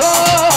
show.